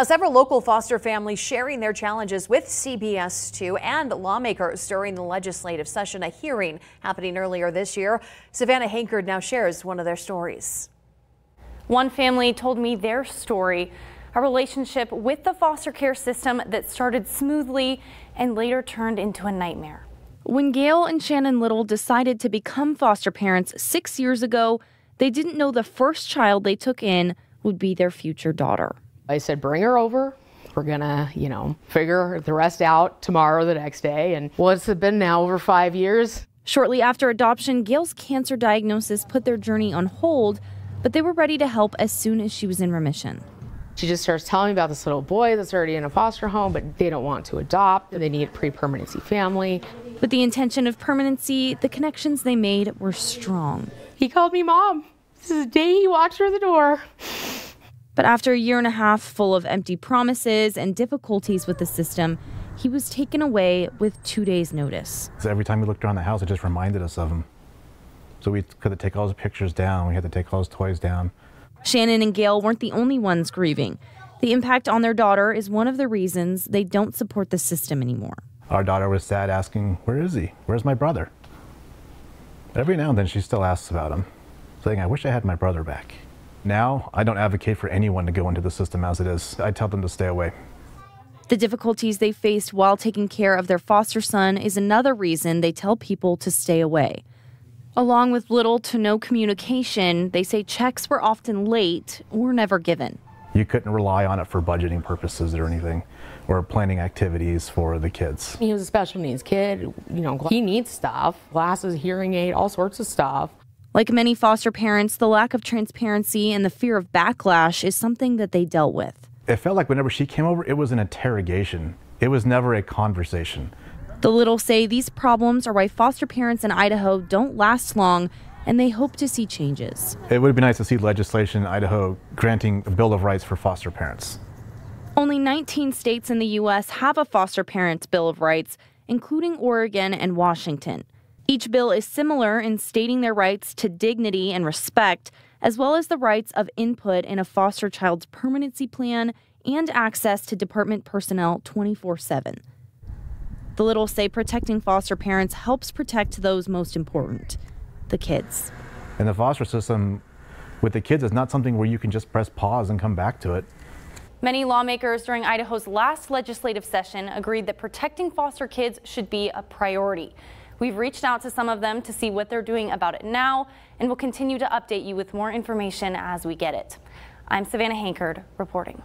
Now, several local foster families sharing their challenges with CBS 2 and lawmakers during the legislative session, a hearing happening earlier this year. Savannah Hankard now shares one of their stories. One family told me their story, a relationship with the foster care system that started smoothly and later turned into a nightmare. When Gail and Shannon Little decided to become foster parents six years ago, they didn't know the first child they took in would be their future daughter. I said, bring her over. We're gonna, you know, figure the rest out tomorrow, the next day. And what's it been now? Over five years? Shortly after adoption, Gail's cancer diagnosis put their journey on hold, but they were ready to help as soon as she was in remission. She just starts telling me about this little boy that's already in a foster home, but they don't want to adopt. They need a pre permanency family. With the intention of permanency, the connections they made were strong. He called me mom. This is the day he walked through the door. But after a year and a half full of empty promises and difficulties with the system, he was taken away with two days' notice. So every time we looked around the house, it just reminded us of him. So we had to take all his pictures down. We had to take all his toys down. Shannon and Gail weren't the only ones grieving. The impact on their daughter is one of the reasons they don't support the system anymore. Our daughter was sad, asking, Where is he? Where's my brother? Every now and then she still asks about him, saying, I wish I had my brother back. Now, I don't advocate for anyone to go into the system as it is. I tell them to stay away. The difficulties they faced while taking care of their foster son is another reason they tell people to stay away. Along with little to no communication, they say checks were often late or never given. You couldn't rely on it for budgeting purposes or anything, or planning activities for the kids. He was a special needs kid. You know, he needs stuff glasses, hearing aid, all sorts of stuff. Like many foster parents, the lack of transparency and the fear of backlash is something that they dealt with. It felt like whenever she came over, it was an interrogation. It was never a conversation. The Little say these problems are why foster parents in Idaho don't last long, and they hope to see changes. It would be nice to see legislation in Idaho granting a Bill of Rights for foster parents. Only 19 states in the U.S. have a foster parents Bill of Rights, including Oregon and Washington. Each bill is similar in stating their rights to dignity and respect, as well as the rights of input in a foster child's permanency plan and access to department personnel 24 7. The Little say protecting foster parents helps protect those most important the kids. And the foster system with the kids is not something where you can just press pause and come back to it. Many lawmakers during Idaho's last legislative session agreed that protecting foster kids should be a priority. We've reached out to some of them to see what they're doing about it now, and we'll continue to update you with more information as we get it. I'm Savannah Hankard reporting.